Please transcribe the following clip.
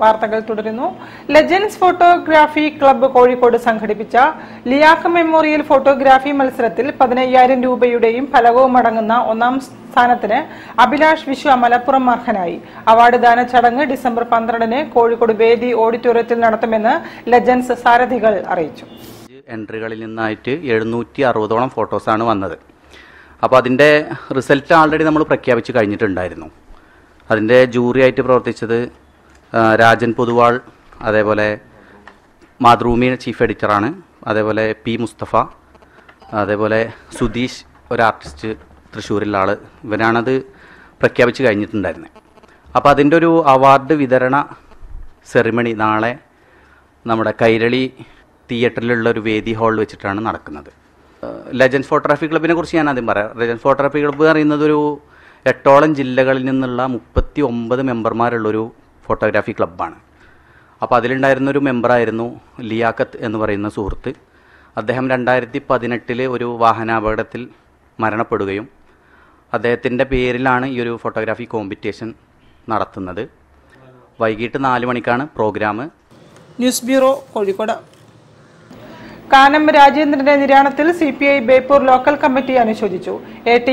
വാർത്തകൾ തുടരുന്നു. Legends photography club Kozhikode സംഘടിപ്പിച്ച ലിയാഖ് മെമ്മോറിയൽ ഫോട്ടോഗ്രാഫി മത്സരത്തിൽ പതിനയ്യായിരം രൂപയുടെയും ഫലകവും അടങ്ങുന്ന ഒന്നാം സ്ഥാനത്തിന് അഭിലാഷ് വിശ്വ മലപ്പുറം അർഹനായി. അവാർഡ് ദാന ചടങ്ങ് ഡിസംബർ പന്ത്രണ്ടിന് കോഴിക്കോട് വേദി ഓഡിറ്റോറിയത്തിൽ നടത്തുമെന്ന് ലെജൻസ് സാരഥികൾ അറിയിച്ചു. എൻട്രികളിൽ നിന്നായിട്ട് എഴുന്നൂറ്റി അറുപതോളം ഫോട്ടോസാണ് വന്നത്. അപ്പോൾ അതിന്റെ റിസൾട്ട് ആൾറെഡി നമ്മൾ പ്രഖ്യാപിച്ച് കഴിഞ്ഞിട്ടുണ്ടായിരുന്നു. അതിന്റെ ജൂറിയായിട്ട് പ്രവർത്തിച്ചത് രാജൻ പൊതുവാൾ അതേപോലെ മാതൃഭൂമി ചീഫ് എഡിറ്ററാണ് അതേപോലെ പി മുസ്തഫ അതേപോലെ സുധീഷ് ഒരു ആർട്ടിസ്റ്റ് തൃശ്ശൂരിലുള്ള ആൾ ഇവരാണത് പ്രഖ്യാപിച്ച് കഴിഞ്ഞിട്ടുണ്ടായിരുന്നത് അപ്പോൾ അതിന്റെ ഒരു അവാർഡ് വിതരണ സെറിമണി നാളെ നമ്മുടെ കൈരളി തിയേറ്ററിലുള്ള ഒരു വേദി ഹാൾ വെച്ചിട്ടാണ് നടക്കുന്നത്. ലെജൻഡ് ഫോട്ടോഗ്രാഫി ക്ലബിനെ കുറിച്ച് ഞാൻ ആദ്യം പറയാം. ലെജൻഡ് ഫോട്ടോഗ്രാഫി ക്ലബ്ബ് പറയുന്നത് ഒരു എട്ടോളം ജില്ലകളിൽ നിന്നുള്ള മുപ്പത്തി ഒമ്പത് മെമ്പർമാരുള്ളൊരു ഫോട്ടോഗ്രാഫി ക്ലബ്ബാണ്. അപ്പോൾ അതിലുണ്ടായിരുന്ന ഒരു മെമ്പറായിരുന്നു ലിയാഖത്ത് എന്ന് പറയുന്ന സുഹൃത്ത്. അദ്ദേഹം രണ്ടായിരത്തി പതിനെട്ടിൽ ഒരു വാഹനാപകടത്തിൽ മരണപ്പെടുകയും അദ്ദേഹത്തിന്റെ പേരിലാണ് ഈ ഒരു ഫോട്ടോഗ്രാഫി കോമ്പറ്റീഷൻ നടത്തുന്നത്. വൈകിട്ട് നാല് മണിക്കാണ് programme. News bureau Kozhikode. Kanam രാജേന്ദ്രന്റെ നിര്യാണത്തിൽ C P I Beypore local committee അനുശോചിച്ചു. A T